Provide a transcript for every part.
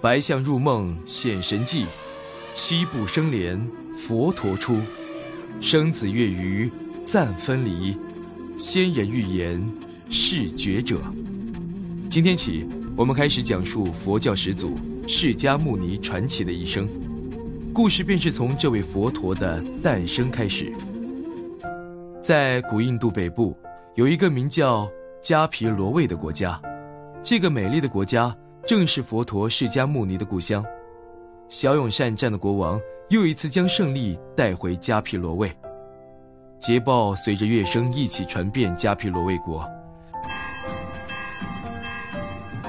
白象入梦显神迹，七步生莲佛陀出，生子月余暂分离，仙人预言是觉者。今天起，我们开始讲述佛教始祖释迦牟尼传奇的一生。故事便是从这位佛陀的诞生开始。在古印度北部，有一个名叫迦毗罗卫的国家。这个美丽的国家正是佛陀释迦牟尼的故乡。骁勇善战的国王又一次将胜利带回迦毗罗卫。捷报随着乐声一起传遍迦毗罗卫国，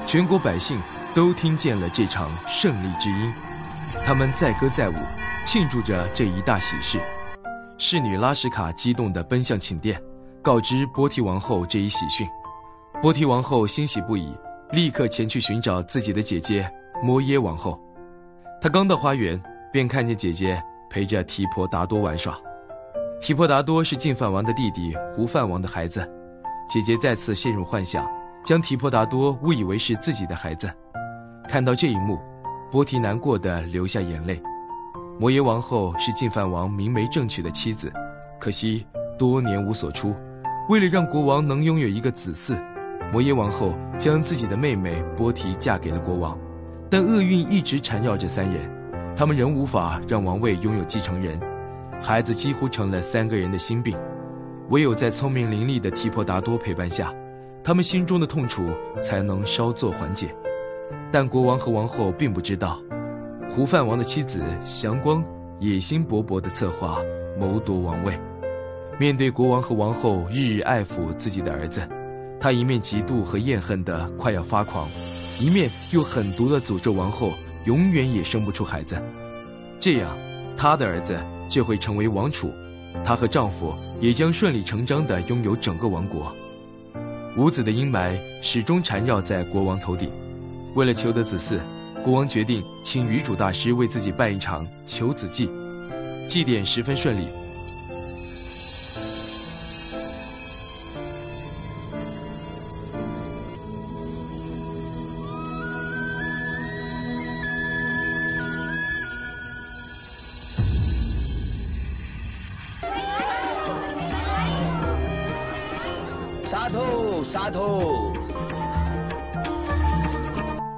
全国百姓都听见了这场胜利之音，他们载歌载舞，庆祝着这一大喜事。侍女拉什卡激动地奔向寝殿，告知波提王后这一喜讯。波提王后欣喜不已，立刻前去寻找自己的姐姐摩耶王后。她刚到花园，便看见姐姐陪着提婆达多玩耍。提婆达多是净饭王的弟弟胡饭王的孩子，姐姐再次陷入幻想，将提婆达多误以为是自己的孩子。看到这一幕，波提难过的流下眼泪。摩耶王后是净饭王明媒正娶的妻子，可惜多年无所出。为了让国王能拥有一个子嗣。摩耶王后将自己的妹妹波提嫁给了国王，但厄运一直缠绕着三人，他们仍无法让王位拥有继承人，孩子几乎成了三个人的心病。唯有在聪明伶俐的提婆达多陪伴下，他们心中的痛楚才能稍作缓解。但国王和王后并不知道，胡饭王的妻子祥光野心勃勃地策划谋夺王位。面对国王和王后日日爱抚自己的儿子。他一面嫉妒和厌恨的快要发狂，一面又狠毒的诅咒王后永远也生不出孩子，这样，他的儿子就会成为王储，她和丈夫也将顺理成章的拥有整个王国。无子的阴霾始终缠绕在国王头顶，为了求得子嗣，国王决定请女主大师为自己办一场求子祭，祭典十分顺利。杀头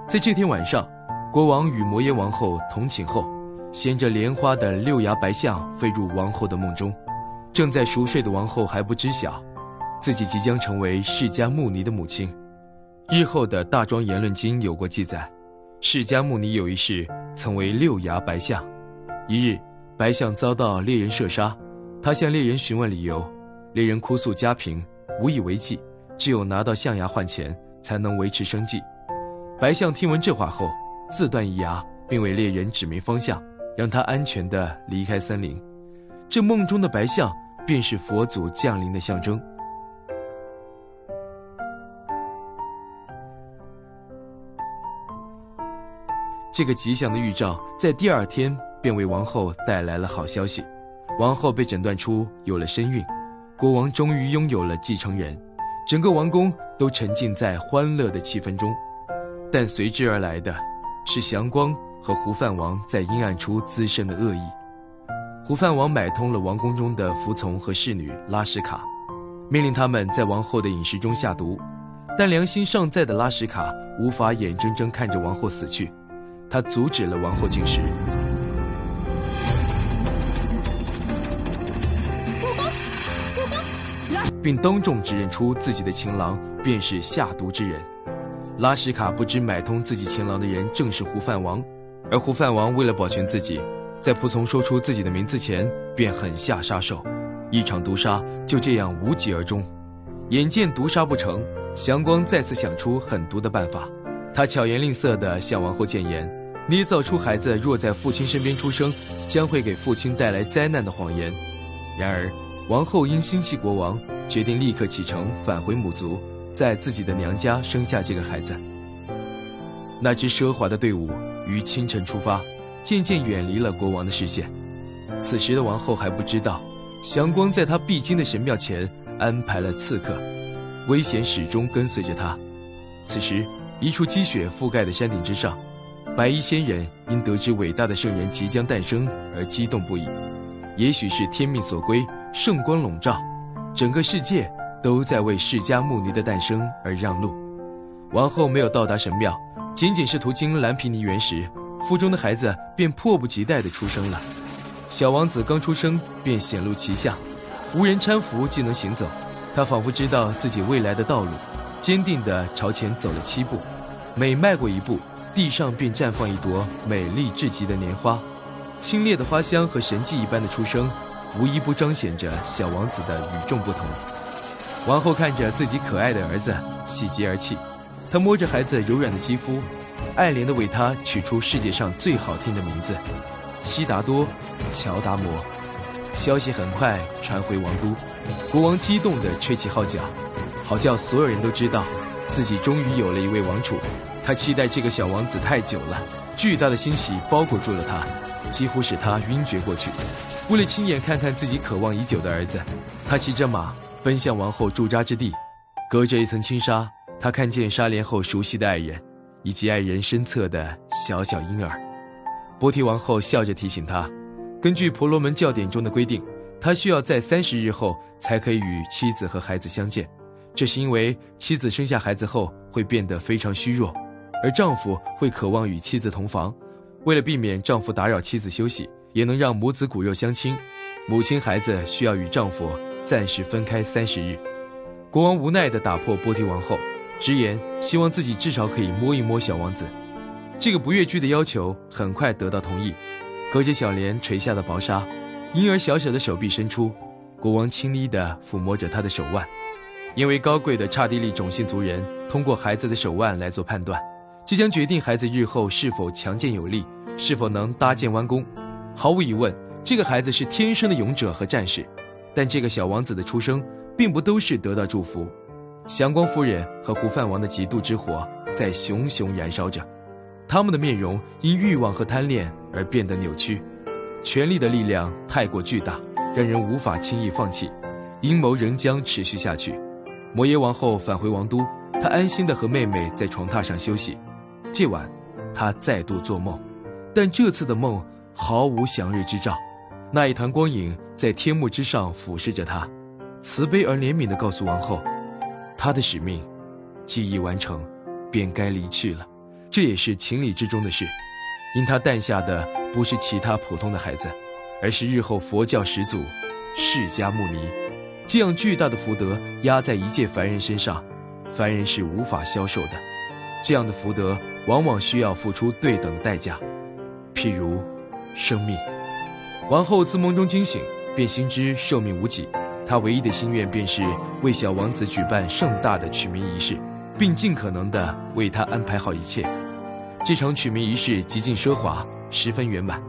在这天晚上，国王与摩耶王后同寝后，衔着莲花的六牙白象飞入王后的梦中。正在熟睡的王后还不知晓，自己即将成为释迦牟尼的母亲。日后的大庄言论经有过记载，释迦牟尼有一世曾为六牙白象。一日，白象遭到猎人射杀，他向猎人询问理由，猎人哭诉家贫，无以为继。只有拿到象牙换钱，才能维持生计。白象听闻这话后，自断一牙，并为猎人指明方向，让他安全地离开森林。这梦中的白象，便是佛祖降临的象征。这个吉祥的预兆，在第二天便为王后带来了好消息。王后被诊断出有了身孕，国王终于拥有了继承人。整个王宫都沉浸在欢乐的气氛中，但随之而来的，是祥光和胡饭王在阴暗处滋生的恶意。胡饭王买通了王宫中的服从和侍女拉什卡，命令他们在王后的饮食中下毒。但良心尚在的拉什卡无法眼睁睁看着王后死去，他阻止了王后进食。并当众指认出自己的情郎便是下毒之人。拉什卡不知买通自己情郎的人正是胡饭王，而胡饭王为了保全自己，在仆从说出自己的名字前便狠下杀手，一场毒杀就这样无疾而终。眼见毒杀不成，祥光再次想出狠毒的办法，他巧言令色地向王后谏言，捏造出孩子若在父亲身边出生，将会给父亲带来灾难的谎言。然而，王后因心系国王。决定立刻启程返回母族，在自己的娘家生下这个孩子。那支奢华的队伍于清晨出发，渐渐远离了国王的视线。此时的王后还不知道，祥光在她必经的神庙前安排了刺客，危险始终跟随着她。此时，一处积雪覆盖的山顶之上，白衣仙人因得知伟大的圣人即将诞生而激动不已。也许是天命所归，圣光笼罩，整个世界都在为释迦牟尼的诞生而让路。王后没有到达神庙，仅仅是途经蓝毗尼园时，腹中的孩子便迫不及待地出生了。小王子刚出生便显露奇相，无人搀扶即能行走，他仿佛知道自己未来的道路，坚定地朝前走了七步，每迈过一步。地上便绽放一朵美丽至极的莲花，清冽的花香和神迹一般的出生，无一不彰显着小王子的与众不同。王后看着自己可爱的儿子，喜极而泣。她摸着孩子柔软的肌肤，爱怜地为他取出世界上最好听的名字——悉达多·乔达摩。消息很快传回王都，国王激动地吹起号角，好叫所有人都知道，自己终于有了一位王储。他期待这个小王子太久了，巨大的欣喜包裹住了他，几乎使他晕厥过去。为了亲眼看看自己渴望已久的儿子，他骑着马奔向王后驻扎之地。隔着一层轻纱，他看见纱帘后熟悉的爱人，以及爱人身侧的小小婴儿。波提王后笑着提醒他，根据婆罗门教典中的规定，他需要在三十日后才可以与妻子和孩子相见，这是因为妻子生下孩子后会变得非常虚弱。而丈夫会渴望与妻子同房，为了避免丈夫打扰妻子休息，也能让母子骨肉相亲，母亲孩子需要与丈夫暂时分开三十日。国王无奈地打破波提王后，直言希望自己至少可以摸一摸小王子。这个不越矩的要求很快得到同意。隔着小帘垂下的薄纱，婴儿小小的手臂伸出，国王轻昵地抚摸着他的手腕，因为高贵的刹帝利种姓族人通过孩子的手腕来做判断。这将决定孩子日后是否强健有力，是否能搭建弯弓。毫无疑问，这个孩子是天生的勇者和战士。但这个小王子的出生，并不都是得到祝福。祥光夫人和胡范王的嫉妒之火在熊熊燃烧着，他们的面容因欲望和贪恋而变得扭曲。权力的力量太过巨大，让人无法轻易放弃。阴谋仍将持续下去。摩耶王后返回王都，她安心地和妹妹在床榻上休息。夜晚，她再度做梦，但这次的梦毫无祥瑞之兆。那一团光影在天幕之上俯视着他，慈悲而怜悯地告诉王后，他的使命既已完成，便该离去了。这也是情理之中的事，因他诞下的不是其他普通的孩子，而是日后佛教始祖释迦牟尼。这样巨大的福德压在一介凡人身上，凡人是无法消受的。这样的福德。往往需要付出对等的代价，譬如生命。王后自梦中惊醒，便心知寿命无几。她唯一的心愿便是为小王子举办盛大的取名仪式，并尽可能的为他安排好一切。这场取名仪式极尽奢华，十分圆满。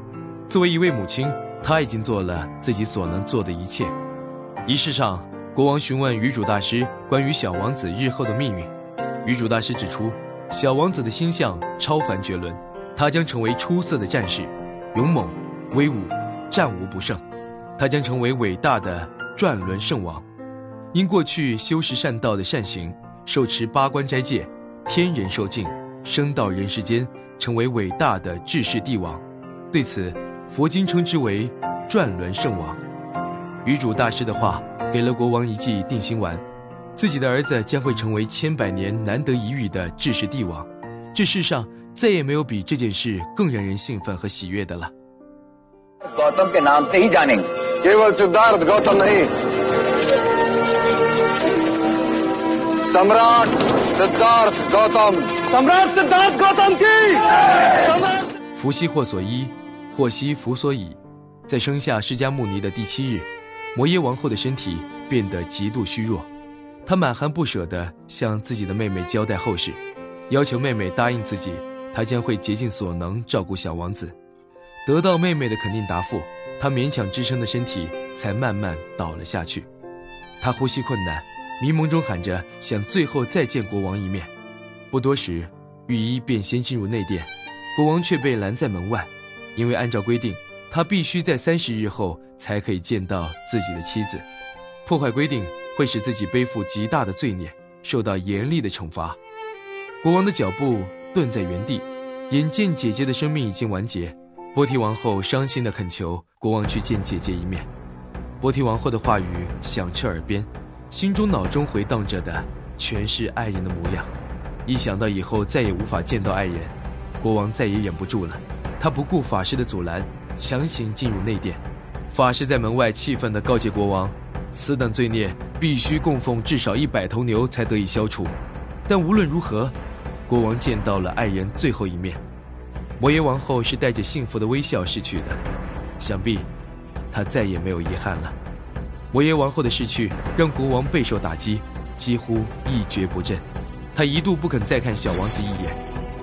作为一位母亲，她已经做了自己所能做的一切。仪式上，国王询问女主大师关于小王子日后的命运。女主大师指出。小王子的星象超凡绝伦，他将成为出色的战士，勇猛、威武，战无不胜。他将成为伟大的转轮圣王，因过去修持善道的善行，受持八关斋戒，天人受敬，升到人世间，成为伟大的治世帝王。对此，佛经称之为转轮圣王。余主大师的话给了国王一剂定心丸。自己的儿子将会成为千百年难得一遇的治世帝王，这世上再也没有比这件事更让人兴奋和喜悦的了。福兮祸所依，祸兮福所倚。在生下释迦牟尼的第七日，摩耶王后的身体变得极度虚弱。她满含不舍地向自己的妹妹交代后事，要求妹妹答应自己，他将会竭尽所能照顾小王子。得到妹妹的肯定答复，他勉强支撑的身体才慢慢倒了下去。他呼吸困难，迷蒙中喊着想最后再见国王一面。不多时，御医便先进入内殿，国王却被拦在门外，因为按照规定，他必须在三十日后才可以见到自己的妻子。破坏规定。会使自己背负极大的罪孽，受到严厉的惩罚。国王的脚步顿在原地，眼见姐姐的生命已经完结，波提王后伤心地恳求国王去见姐姐一面。波提王后的话语响彻耳边，心中脑中回荡着的全是爱人的模样。一想到以后再也无法见到爱人，国王再也忍不住了。他不顾法师的阻拦，强行进入内殿。法师在门外气愤地告诫国王：“此等罪孽必须供奉至少一百头牛才得以消除。”但无论如何，国王见到了爱人最后一面。摩耶王后是带着幸福的微笑逝去的，想必她再也没有遗憾了。摩耶王后的逝去让国王备受打击，几乎一蹶不振。他一度不肯再看小王子一眼，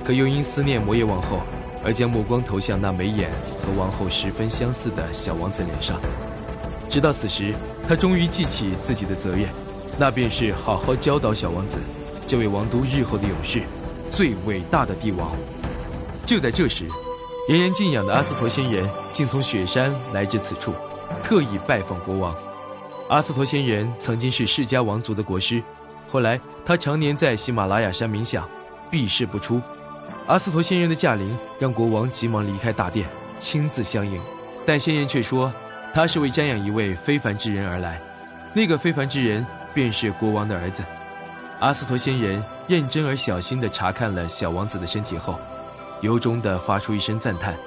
可又因思念摩耶王后。而将目光投向那眉眼和王后十分相似的小王子脸上，直到此时，他终于记起自己的责任，那便是好好教导小王子，这位王都日后的勇士，最伟大的帝王。就在这时，人人敬仰的阿斯陀仙人竟从雪山来至此处，特意拜访国王。阿斯陀仙人曾经是释迦王族的国师，后来他常年在喜马拉雅山冥想，避世不出。阿斯陀仙人的驾临，让国王急忙离开大殿，亲自相迎。但仙人却说，他是为瞻仰一位非凡之人而来。那个非凡之人，便是国王的儿子。阿斯陀仙人认真而小心地查看了小王子的身体后，由衷地发出一声赞叹：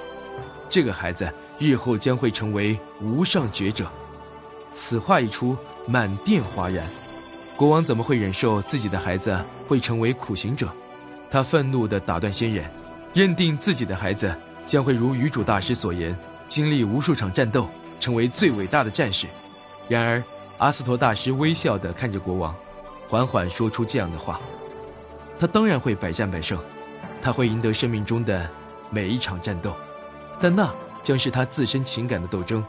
这个孩子日后将会成为无上觉者。此话一出，满殿哗然。国王怎么会忍受自己的孩子会成为苦行者？他愤怒地打断仙人，认定自己的孩子将会如愚主大师所言，经历无数场战斗，成为最伟大的战士。然而，阿斯陀大师微笑地看着国王，缓缓说出这样的话：“他当然会百战百胜，他会赢得生命中的每一场战斗，但那将是他自身情感的斗争。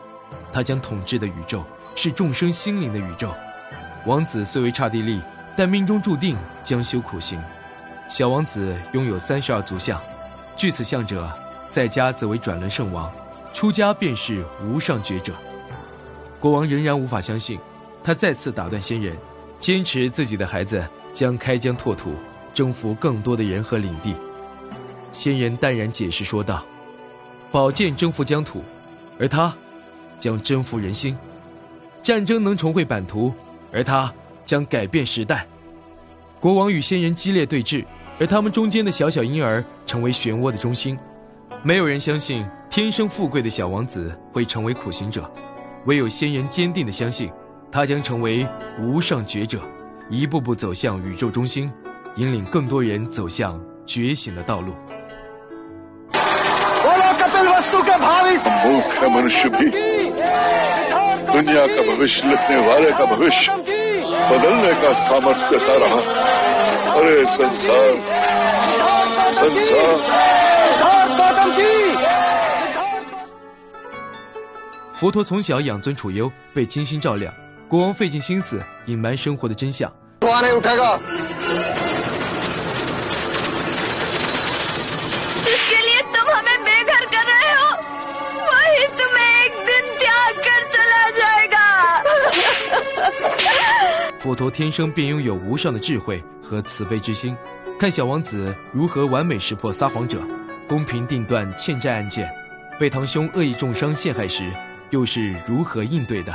他将统治的宇宙是众生心灵的宇宙。王子虽为刹帝利，但命中注定将修苦行。”小王子拥有三十二足相，据此相者，在家则为转轮圣王，出家便是无上觉者。国王仍然无法相信，他再次打断仙人，坚持自己的孩子将开疆拓土，征服更多的人和领地。仙人淡然解释说道：“宝剑征服疆土，而他将征服人心；战争能重绘版图，而他将改变时代。”国王与仙人激烈对峙，而他们中间的小小婴儿成为漩涡的中心。没有人相信天生富贵的小王子会成为苦行者，唯有仙人坚定地相信，他将成为无上觉者，一步步走向宇宙中心，引领更多人走向觉醒的道路。佛陀从小养尊处优，被精心照料。国王费尽心思隐瞒生活的真相。佛陀天生便拥有无上的智慧和慈悲之心，看小王子如何完美识破撒谎者，公平定断欠债案件，被堂兄恶意重伤陷害时，又是如何应对的。